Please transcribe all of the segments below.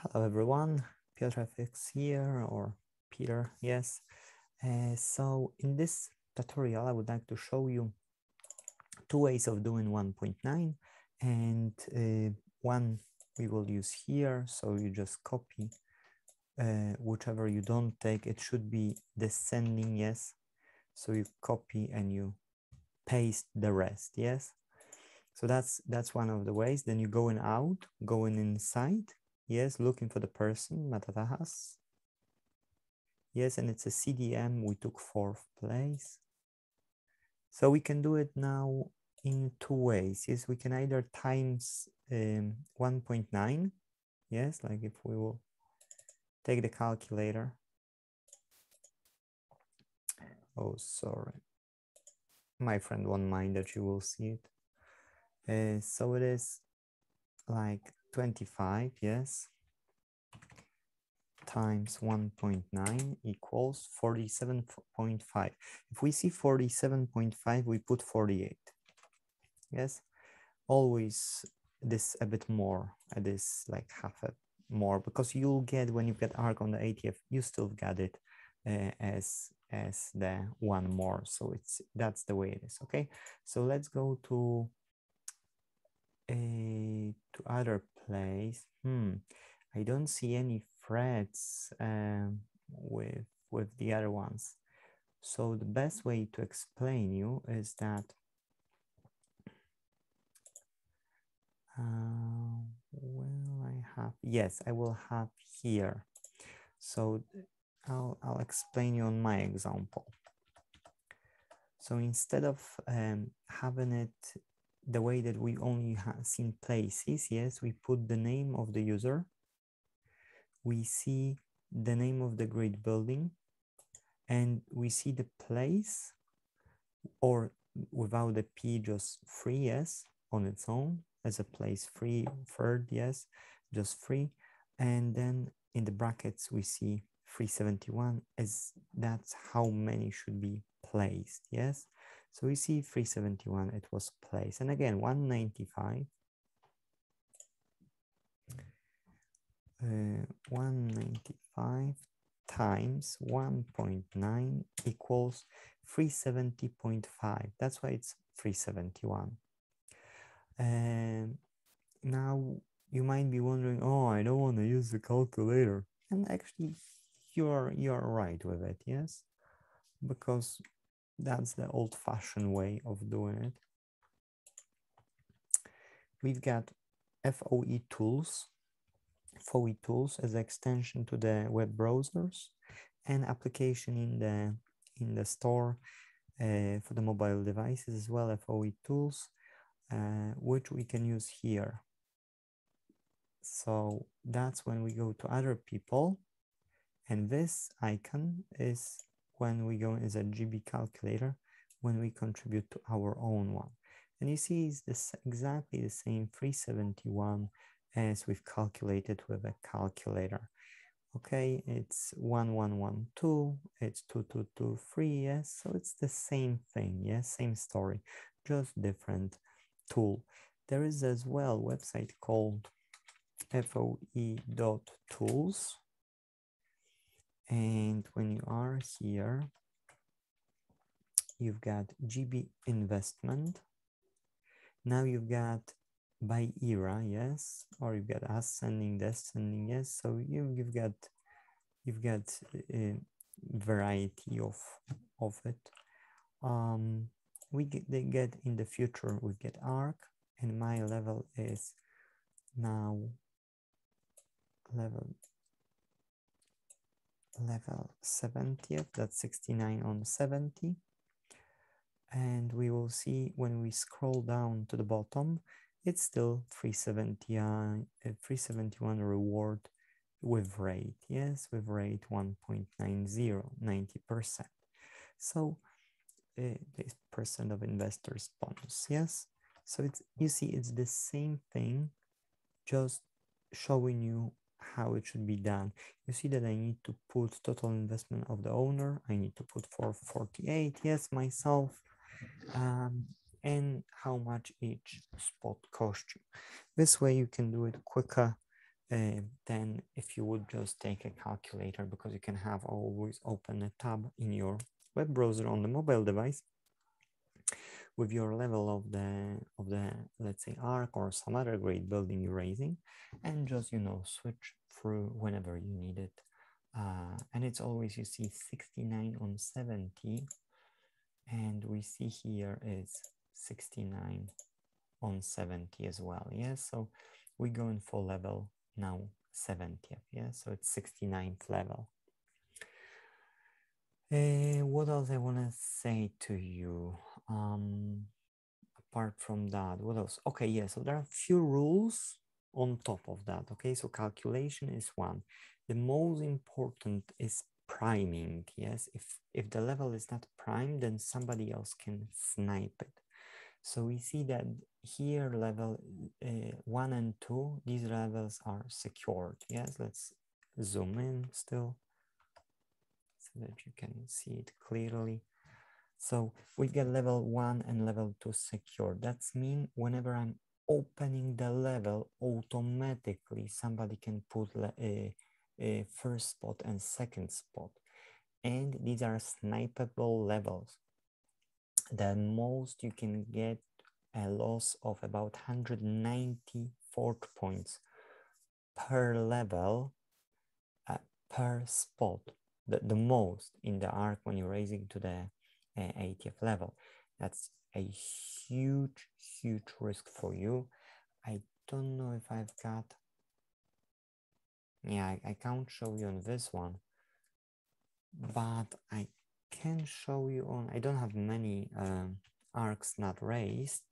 Hello everyone, Piotr FX here, or Peter, yes. Uh, so in this tutorial, I would like to show you two ways of doing 1.9 and uh, one we will use here. So you just copy uh, whichever you don't take, it should be descending, yes. So you copy and you paste the rest, yes. So that's that's one of the ways. Then you going out, going inside, Yes, looking for the person, Matatajas. Yes, and it's a CDM. We took fourth place. So we can do it now in two ways. Yes, we can either times um, 1.9. Yes, like if we will take the calculator. Oh, sorry. My friend won't mind that you will see it. Uh, so it is like 25, yes, times 1.9 equals 47.5. If we see 47.5, we put 48. Yes, always this a bit more, this like half a more because you'll get when you get arc on the ATF, you still get it uh, as as the one more. So it's that's the way it is. Okay, so let's go to other place. Hmm, I don't see any threads um, with with the other ones. So the best way to explain you is that uh, will I have? Yes, I will have here. So I'll I'll explain you on my example. So instead of um, having it the way that we only have seen places, yes, we put the name of the user. We see the name of the great building and we see the place or without the P, just free, yes, on its own as a place free, third, yes, just free. And then in the brackets, we see 371 as that's how many should be placed, yes. So we see 371, it was placed. And again, 195. Uh, 195 times 1.9 equals 370.5. That's why it's 371. And now you might be wondering, oh, I don't want to use the calculator. And actually, you're you're right with it, yes, because that's the old fashioned way of doing it. We've got FOE tools, FOE tools as extension to the web browsers and application in the in the store uh, for the mobile devices as well, FOE tools, uh, which we can use here. So that's when we go to other people and this icon is when we go as a GB calculator, when we contribute to our own one. And you see it's this exactly the same 371 as we've calculated with a calculator. Okay, it's 1112, it's 2223, yes, so it's the same thing, yes, same story, just different tool. There is as well website called foe.tools and when you are here, you've got GB investment. Now you've got by era, yes, or you've got ascending, descending, yes. So you, you've got you've got a variety of of it. Um, we get, they get in the future we get arc, and my level is now level level 70th, that's 69 on 70. And we will see when we scroll down to the bottom, it's still 370, uh, 371 reward with rate, yes, with rate 1.90, 90%. So uh, this percent of investors bonus, yes. So it's you see it's the same thing, just showing you how it should be done. You see that I need to put total investment of the owner. I need to put 448, yes, myself, um, and how much each spot cost you. This way you can do it quicker uh, then if you would just take a calculator because you can have always open a tab in your web browser on the mobile device with your level of the of the let's say arc or some other great building you're raising and just you know switch through whenever you need it. Uh, and it's always you see 69 on 70 and we see here is 69 on 70 as well yes so we're going for level now 70th yeah? So it's 69th level. Uh, what else i want to say to you um apart from that what else? Okay yeah so there are a few rules on top of that okay? So calculation is one. The most important is priming yes? If if the level is not primed then somebody else can snipe it. So we see that here level uh, one and two, these levels are secured. Yes, let's zoom in still so that you can see it clearly. So we get level one and level two secure. That's mean whenever I'm opening the level, automatically somebody can put a, a first spot and second spot. And these are snipeable levels. The most you can get a loss of about 194 points per level uh, per spot the, the most in the arc when you're raising to the 80th level that's a huge huge risk for you i don't know if i've got yeah i, I can't show you on this one but i can show you on i don't have many um, arcs not raised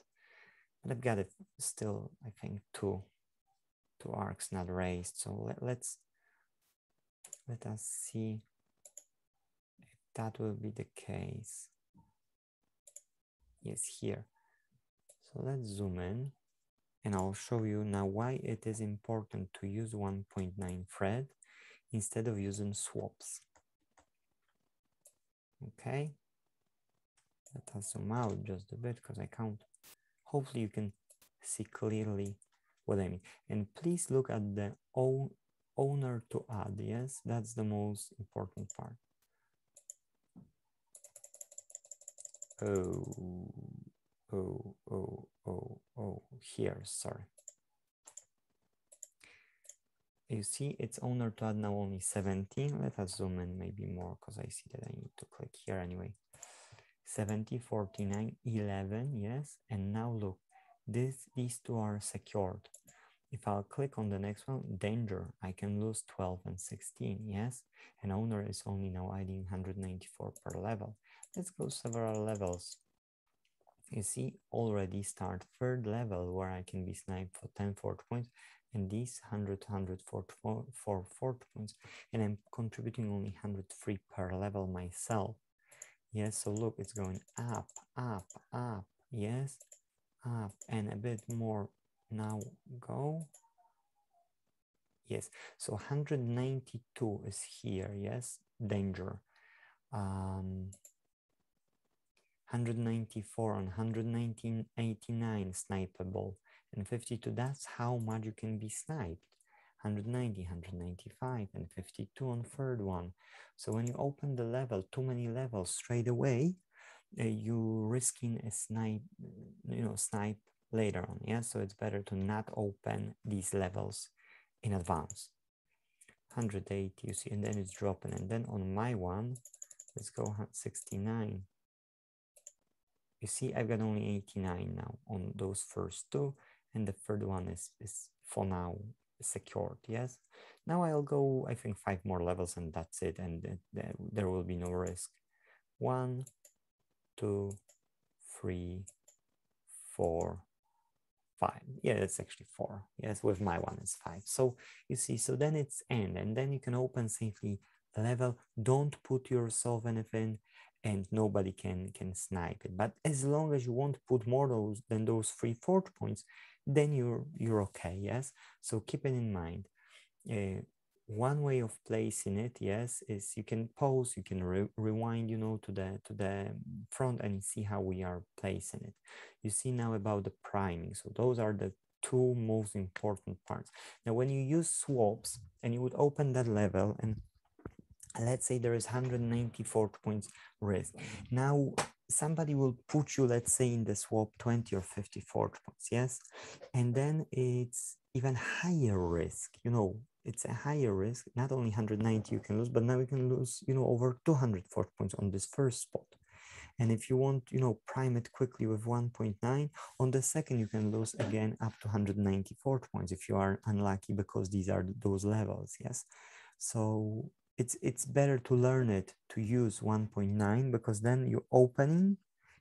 but I've got it still, I think, two, two arcs not raised. So let, let's, let us see if that will be the case. Yes, here. So let's zoom in and I'll show you now why it is important to use 1.9 thread instead of using swaps. Okay, let us zoom out just a bit because I can't hopefully you can see clearly what I mean. And please look at the owner to add, yes, that's the most important part. Oh, oh, oh, oh, oh, here, sorry. You see it's owner to add now only 17. Let us zoom in maybe more because I see that I need to click here anyway. 70, 49, 11, yes. And now look, this, these two are secured. If I'll click on the next one, danger, I can lose 12 and 16, yes. And owner is only now adding 194 per level. Let's go several levels. You see, already start third level where I can be sniped for 10 forge points and these 100, 100 for forge points. And I'm contributing only 103 per level myself. Yes, so look, it's going up, up, up, yes, up, and a bit more. Now go. Yes, so 192 is here, yes, danger. Um, 194 on 189 snipeable and 52 that's how much you can be sniped 190, 195, and 52 on third one. So when you open the level, too many levels straight away, uh, you risking a snipe, you know, snipe later on. Yeah, so it's better to not open these levels in advance. 108, you see, and then it's dropping. And then on my one, let's go 69. You see, I've got only 89 now on those first two, and the third one is, is for now secured yes now i'll go i think five more levels and that's it and there will be no risk one two three four five. Yeah it's actually four. Yes with my one is five. So you see so then it's end and then you can open safely level. Don't put yourself anything and nobody can can snipe it. But as long as you won't put more those than those three forge points then you're you're okay yes? So keep it in mind. Uh, one way of placing it yes is you can pause you can re rewind you know to the to the front and see how we are placing it you see now about the priming so those are the two most important parts. Now, when you use swaps and you would open that level and let's say there is 194 points risk. Now, somebody will put you, let's say in the swap 20 or 54 points, yes? And then it's even higher risk, you know, it's a higher risk. Not only 190 you can lose, but now you can lose, you know, over 204 points on this first spot. And if you want, you know, prime it quickly with 1.9, on the second you can lose again up to 194 points if you are unlucky because these are those levels, yes? So it's it's better to learn it to use 1.9 because then you're opening,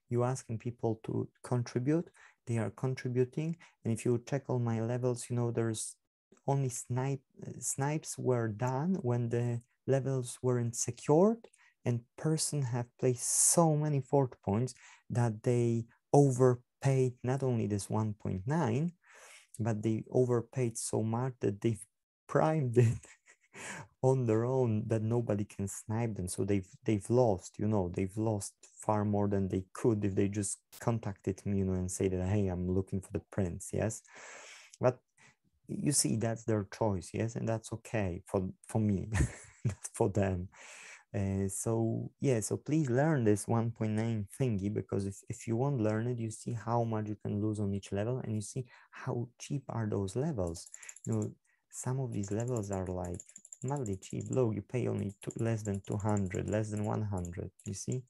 you're asking people to contribute, they are contributing. And if you check all my levels, you know, there's only snipe snipes were done when the levels weren't secured and person have placed so many forge points that they overpaid not only this 1.9 but they overpaid so much that they've primed it on their own that nobody can snipe them. So they've they've lost you know they've lost far more than they could if they just contacted me you know and say that hey i'm looking for the prince yes? But you see that's their choice yes and that's okay for for me not for them. Uh, so yeah so please learn this 1.9 thingy because if, if you won't learn it you see how much you can lose on each level and you see how cheap are those levels. You know some of these levels are like madly cheap. Low you pay only two, less than 200 less than 100 you see?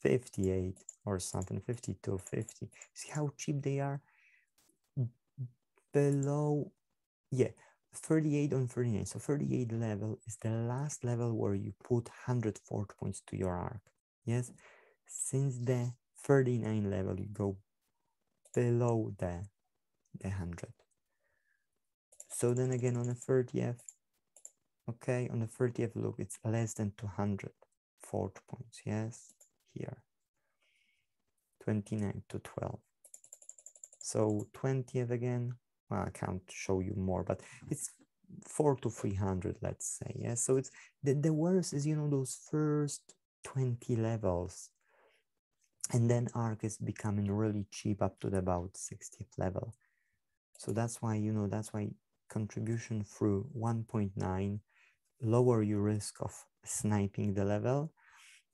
58 or something 52 50 see how cheap they are? Below yeah 38 on 39 so 38 level is the last level where you put 104 points to your arc. Yes? Since the 39 level you go below the the 100 so then again on the 30th okay on the 30th look it's less than 200 forge points. Yes? Here. 29 to 12 so 20th again well, I can't show you more, but it's four to 300, let's say. Yeah. So it's the, the worst is, you know, those first 20 levels. And then ARC is becoming really cheap up to the about 60th level. So that's why, you know, that's why contribution through 1.9 lower your risk of sniping the level,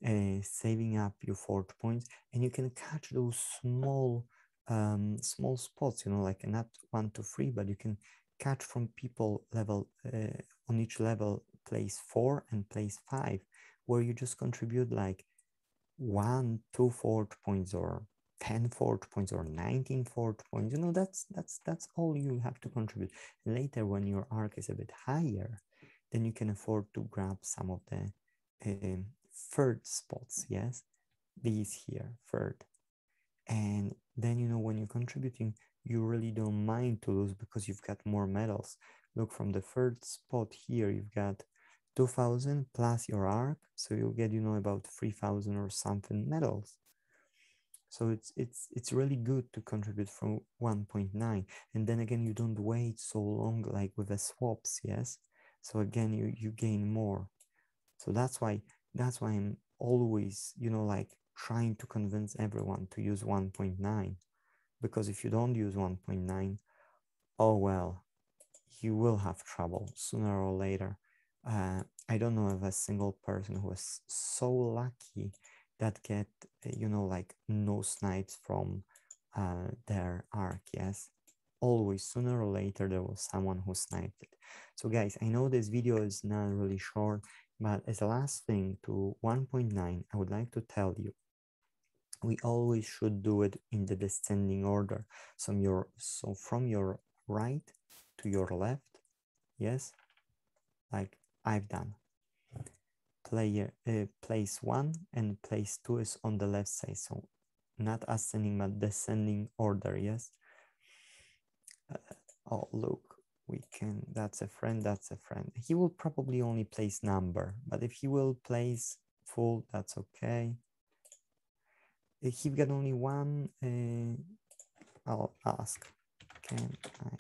uh, saving up your forge points, and you can catch those small um, small spots, you know, like not one to three, but you can catch from people level uh, on each level place four and place five, where you just contribute like one, two points or 10 forge points or 19 forge points. You know, that's that's that's all you have to contribute. Later, when your arc is a bit higher, then you can afford to grab some of the uh, third spots. Yes, these here, third and then you know when you're contributing you really don't mind to lose because you've got more medals. Look from the third spot here you've got 2000 plus your arc so you'll get you know about 3000 or something medals. So it's it's it's really good to contribute from 1.9 and then again you don't wait so long like with the swaps yes? So again you you gain more. So that's why that's why i'm always you know like trying to convince everyone to use 1.9 because if you don't use 1.9 oh well you will have trouble sooner or later. Uh, i don't know of a single person who was so lucky that get you know like no snipes from uh, their arc yes? Always sooner or later there was someone who sniped it. So guys i know this video is not really short but as a last thing to 1.9 i would like to tell you we always should do it in the descending order. So your so from your right to your left, yes, like I've done. Player uh, place one and place two is on the left side, so not ascending but descending order. Yes. Uh, oh look, we can. That's a friend. That's a friend. He will probably only place number, but if he will place full, that's okay he got only one, uh, I'll ask, can I?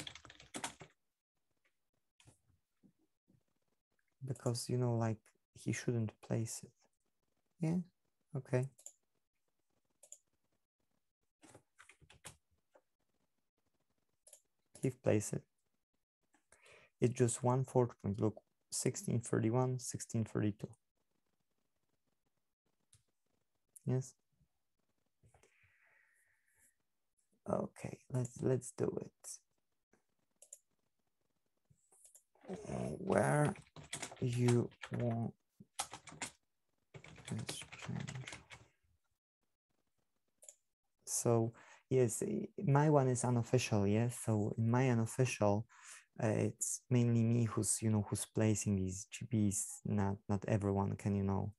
Because, you know, like he shouldn't place it. Yeah, okay. He placed it. it's just one fourth point. Look, 1631, 1632. Yes. Okay, let's let's do it. Where you want exchange. So yes, my one is unofficial. Yes, so in my unofficial, uh, it's mainly me who's you know who's placing these GPs. Not not everyone can you know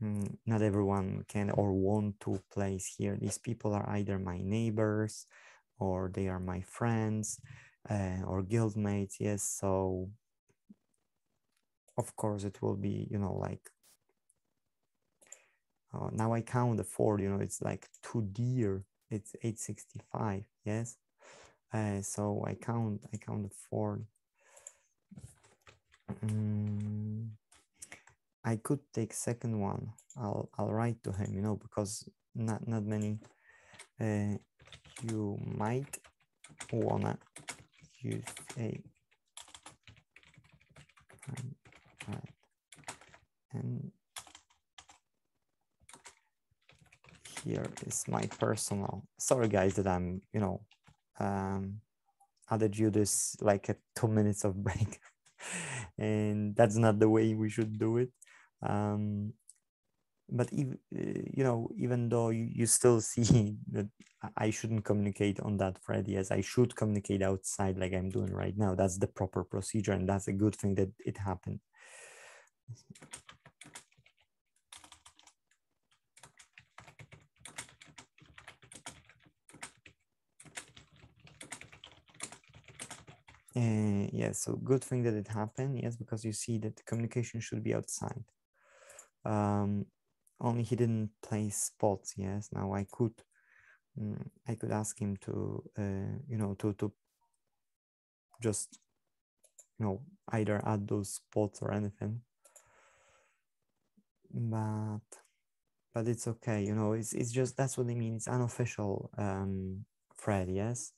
not everyone can or want to place here. These people are either my neighbors or they are my friends uh, or guildmates. Yes, so of course it will be, you know, like uh, now I count the Ford, you know, it's like too dear. It's 865. Yes. Uh, so I count, I count the Ford. Mm. I could take second one. I'll I'll write to him, you know, because not not many. Uh, you might wanna use a and here is my personal. Sorry, guys, that I'm you know um, added you this like a two minutes of break, and that's not the way we should do it um, but uh, you know even though you, you still see that i shouldn't communicate on that thread yes i should communicate outside like i'm doing right now that's the proper procedure and that's a good thing that it happened. Uh, yes so good thing that it happened yes because you see that communication should be outside um, only he didn't play spots yes. Now i could um, i could ask him to uh, you know to to just you know either add those spots or anything. But but it's okay you know it's, it's just that's what it means unofficial um thread yes.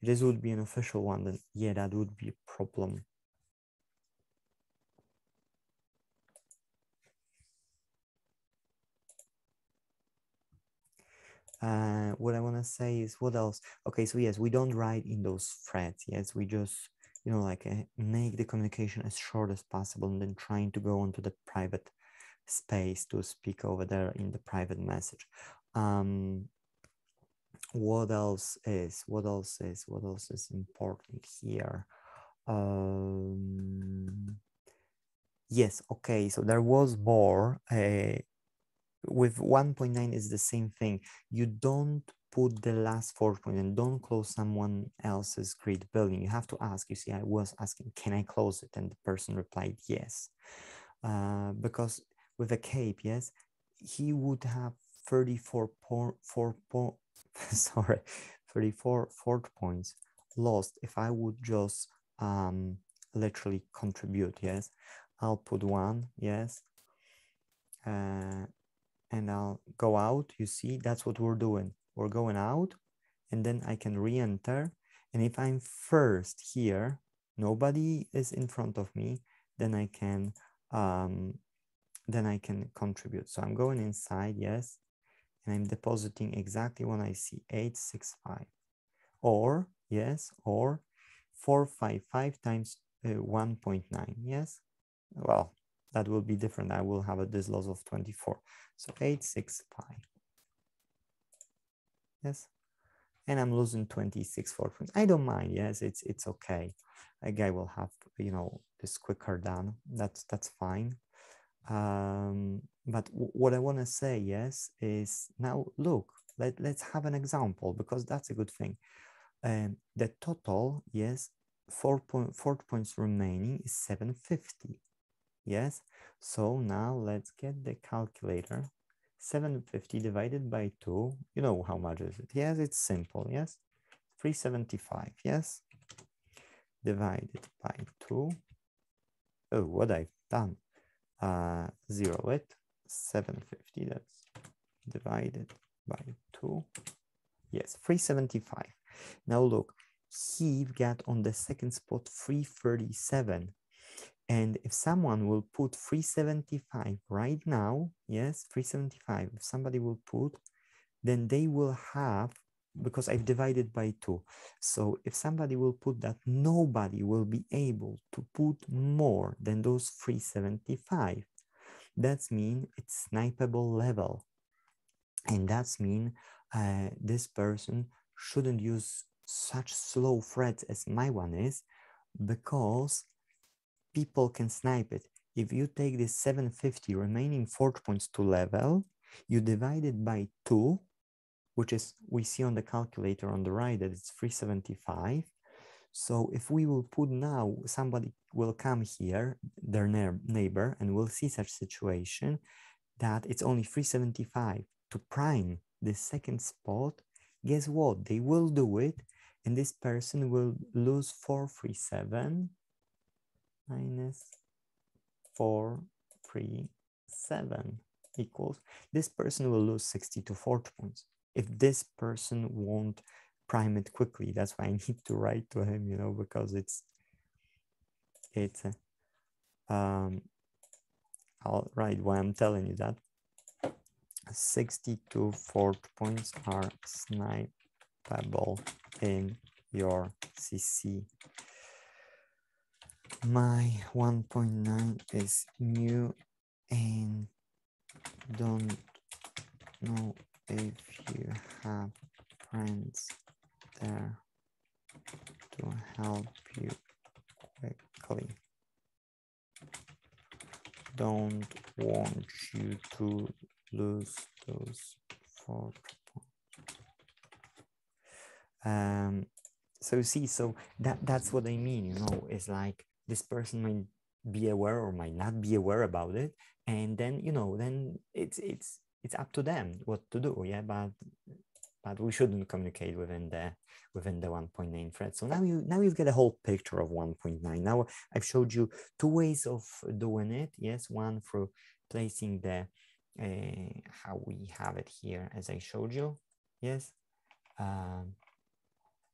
If this would be an official one then yeah that would be a problem uh, what I want to say is what else? Okay, so yes, we don't write in those threads. Yes, we just you know like uh, make the communication as short as possible, and then trying to go onto the private space to speak over there in the private message. Um, what else is? What else is? What else is important here? Um, yes, okay. So there was more. Uh, with 1.9 is the same thing. You don't put the last four point and don't close someone else's great building. You have to ask. You see, I was asking, can I close it? And the person replied, yes. Uh, because with a cape, yes, he would have 34 four, four, four, sorry, 34 fourth points lost if I would just um, literally contribute, yes. I'll put one, yes. Uh, and I'll go out, you see, that's what we're doing. We're going out and then I can re-enter. And if I'm first here, nobody is in front of me, then I can um, then I can contribute. So I'm going inside, yes, and I'm depositing exactly when I see 865. Or, yes, or 455 times uh, 1.9, yes? Well, that will be different. I will have a this loss of 24. So 8, 6, pi. Yes. And I'm losing 26 for I don't mind. Yes, it's it's okay. A guy will have, you know, this quicker done. That's that's fine. Um, but what I want to say, yes, is now look, let, let's have an example because that's a good thing. Um, the total, yes, four, point, four points remaining is 750. Yes, so now let's get the calculator. 750 divided by 2, you know how much is it? Yes, it's simple, yes? 375, yes? Divided by 2. Oh, what I've done. Uh, zero it, 750, that's divided by 2. Yes, 375. Now look, he got on the second spot 337. And if someone will put 375 right now, yes, 375, if somebody will put, then they will have, because I've divided by two. So if somebody will put that, nobody will be able to put more than those 375. That's mean it's snipeable level. And that's mean uh, this person shouldn't use such slow threads as my one is because people can snipe it. If you take this 750 remaining forge points to level, you divide it by two, which is we see on the calculator on the right that it's 375. So if we will put now, somebody will come here, their neighbor, and will see such situation that it's only 375 to prime the second spot. Guess what? They will do it and this person will lose 437 minus 437 equals, this person will lose 62 forge points. If this person won't prime it quickly, that's why I need to write to him, you know, because it's, it's, um, I'll write why I'm telling you that. 62 forge points are snipeable in your CC. My 1.9 is new and don't know if you have friends there to help you quickly. Don't want you to lose those four um so see so that that's what i mean you know is like this person might be aware or might not be aware about it. And then you know then it's it's it's up to them what to do yeah? But but we shouldn't communicate within the within the 1.9 thread. So now you now you've got a whole picture of 1.9 now i've showed you two ways of doing it yes? One through placing the uh, how we have it here as i showed you yes? Um,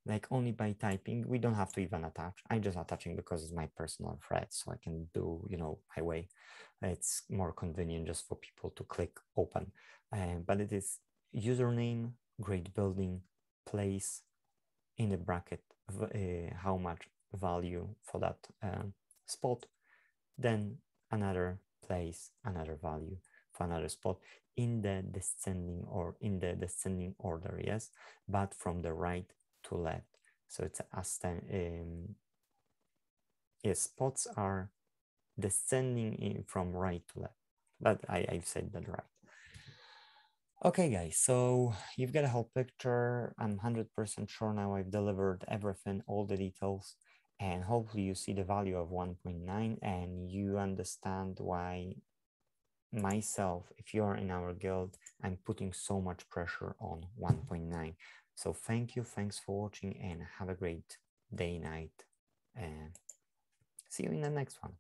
like only by typing we don't have to even attach. I'm just attaching because it's my personal thread so i can do you know my way. It's more convenient just for people to click open. Uh, but it is username great building place in the bracket uh, how much value for that uh, spot then another place another value for another spot in the descending or in the descending order yes? But from the right to left. So it's a um, yes, spots are descending in from right to left, but I, I've said that right. Okay, guys, so you've got a whole picture. I'm 100% sure now I've delivered everything, all the details, and hopefully you see the value of 1.9 and you understand why myself, if you're in our guild, I'm putting so much pressure on 1.9. So thank you, thanks for watching and have a great day, night, and see you in the next one.